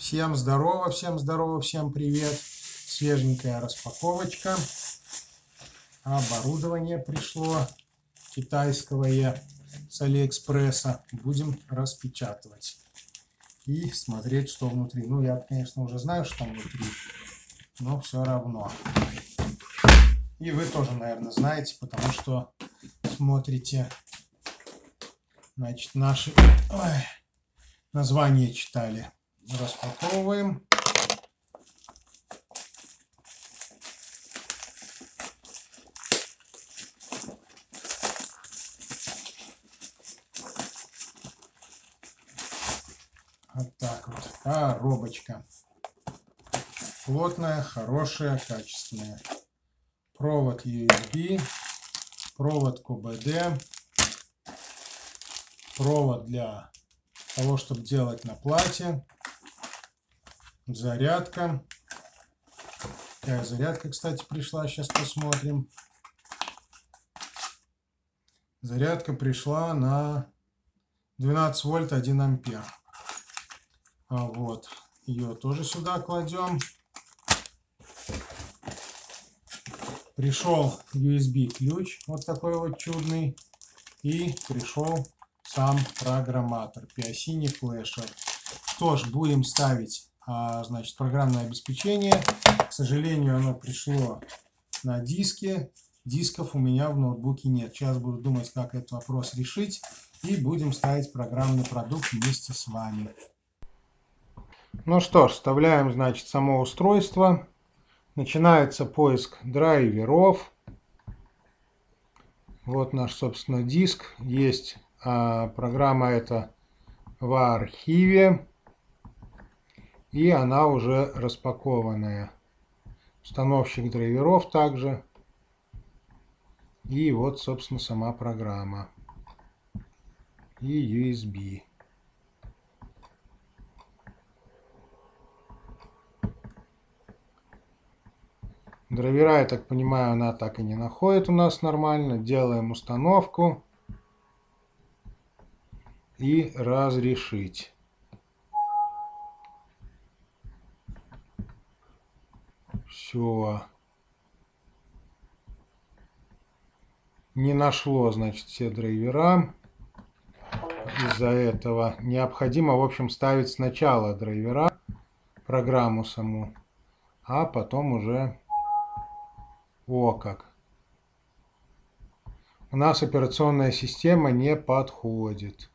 Всем здорово, всем здорово, всем привет. Свеженькая распаковочка. Оборудование пришло китайское с Алиэкспресса. Будем распечатывать и смотреть, что внутри. Ну, я, конечно, уже знаю, что внутри, но все равно. И вы тоже, наверное, знаете, потому что смотрите, значит, наши ой, названия читали. Распаковываем. Вот так вот. Коробочка. Плотная, хорошая, качественная. Провод USB. Провод КБД. Провод для того, чтобы делать на платье. Зарядка. Какая зарядка, кстати, пришла. Сейчас посмотрим. Зарядка пришла на 12 вольт 1 ампер. А вот. Ее тоже сюда кладем. Пришел USB ключ. Вот такой вот чудный. И пришел сам программатор. Piosini флешер. Что ж, будем ставить значит, программное обеспечение. К сожалению, оно пришло на диске. Дисков у меня в ноутбуке нет. Сейчас буду думать, как этот вопрос решить. И будем ставить программный продукт вместе с вами. Ну что ж, вставляем, значит, само устройство. Начинается поиск драйверов. Вот наш, собственно, диск. Есть а, программа эта в архиве и она уже распакованная. Установщик драйверов также. И вот, собственно, сама программа. И USB. Драйвера, я так понимаю, она так и не находит у нас нормально. Делаем установку. И разрешить. Все. Не нашло, значит, все драйвера. Из-за этого необходимо, в общем, ставить сначала драйвера, программу саму, а потом уже... О, как. У нас операционная система не подходит.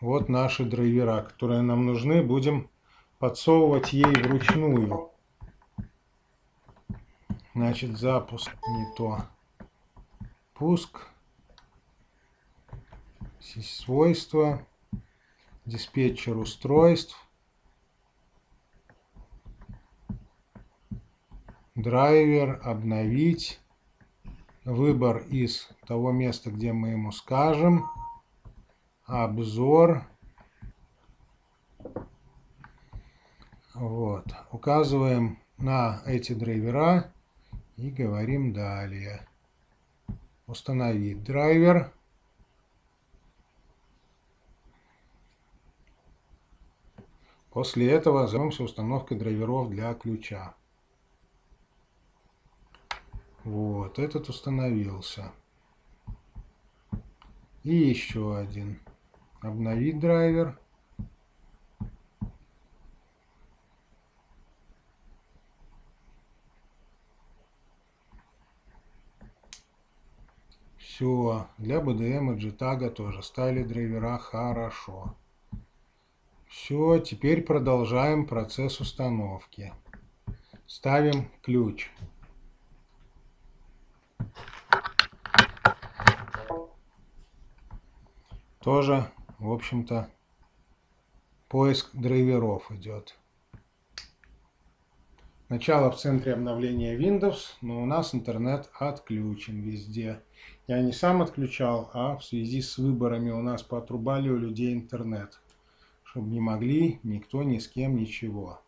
Вот наши драйвера, которые нам нужны. Будем подсовывать ей вручную. Значит, запуск не то. Пуск. Свойства. Диспетчер устройств. Драйвер. Обновить. Выбор из того места, где мы ему скажем. Обзор. Вот. Указываем на эти драйвера и говорим далее. Установить драйвер. После этого займемся установкой драйверов для ключа. Вот, этот установился. И еще один. Обновить драйвер. Все, для BDM и JTAG тоже стали драйвера хорошо. Все, теперь продолжаем процесс установки. Ставим ключ. Тоже, в общем-то, поиск драйверов идет. Начало в центре обновления Windows, но у нас интернет отключен везде. Я не сам отключал, а в связи с выборами у нас поотрубали у людей интернет, чтобы не могли никто ни с кем ничего.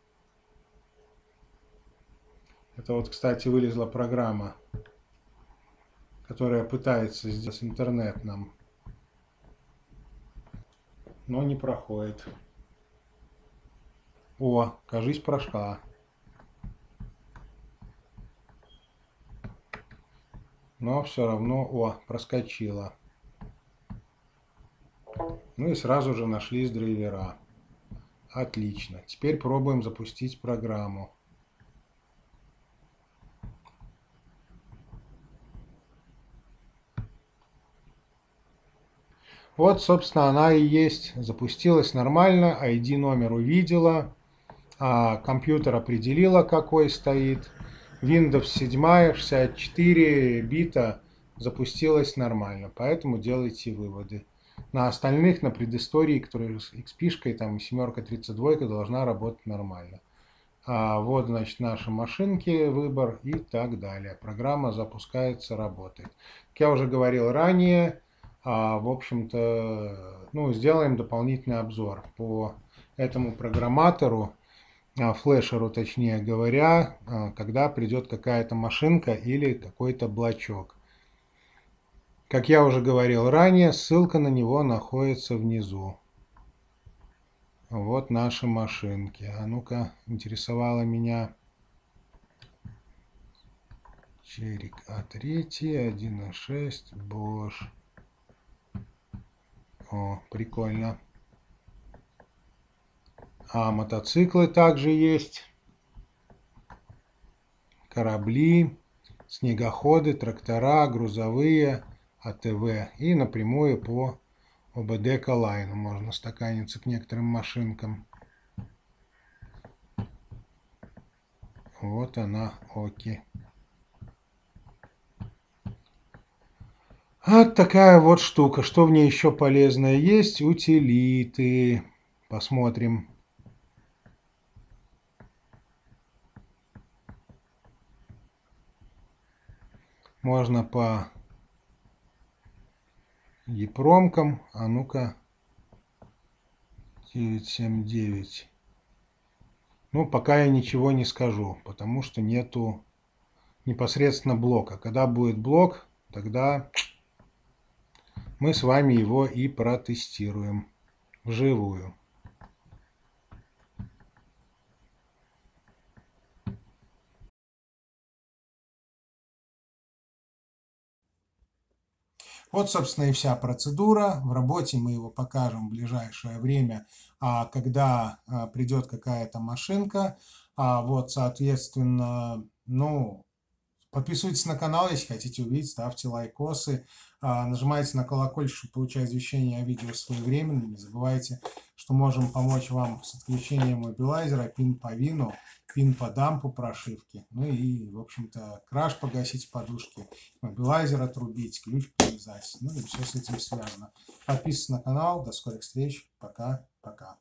Это вот, кстати, вылезла программа, которая пытается сделать интернет нам, но не проходит. О, кажись, прошла. Но все равно, о, проскочила. Ну и сразу же нашлись драйвера. Отлично. Теперь пробуем запустить программу. Вот, собственно, она и есть. Запустилась нормально, ID номер увидела, а компьютер определила, какой стоит. Windows 7, 64 бита запустилась нормально, поэтому делайте выводы. На остальных, на предыстории, которые с XP, там семерка 32 должна работать нормально. А вот, значит, наши машинки, выбор и так далее. Программа запускается, работает. Как я уже говорил ранее, а, в общем-то, ну, сделаем дополнительный обзор по этому программатору, флешеру, точнее говоря, а, когда придет какая-то машинка или какой-то блочок. Как я уже говорил ранее, ссылка на него находится внизу. Вот наши машинки. А ну-ка, интересовало меня Черик А3, 1.6, Bosch. О, прикольно. А мотоциклы также есть. Корабли, снегоходы, трактора, грузовые, АТВ. И напрямую по ОБД Калайну можно стаканиться к некоторым машинкам. Вот она, оки. Вот такая вот штука. Что в ней еще полезное есть? Утилиты. Посмотрим. Можно по епромкам. А ну-ка. 979. Ну, пока я ничего не скажу, потому что нету непосредственно блока. Когда будет блок, тогда мы с вами его и протестируем вживую. Вот, собственно, и вся процедура. В работе мы его покажем в ближайшее время, а, когда а, придет какая-то машинка. А вот, соответственно, ну, Подписывайтесь на канал, если хотите увидеть, ставьте лайкосы, нажимайте на колокольчик, чтобы получать извещения о видео своевременно. Не забывайте, что можем помочь вам с отключением мобилайзера, пин по вину, пин по дампу прошивки. Ну и, в общем-то, краш погасить подушки, мобилайзер отрубить, ключ привязать. Ну и все с этим связано. Подписывайтесь на канал. До скорых встреч. Пока-пока.